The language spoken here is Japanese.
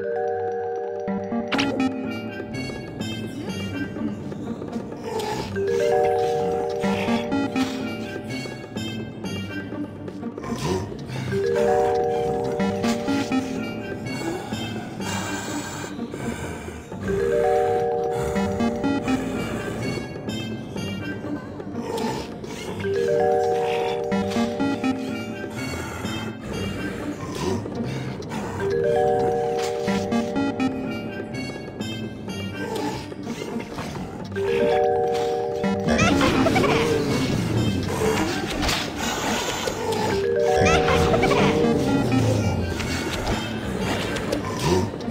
you Oh,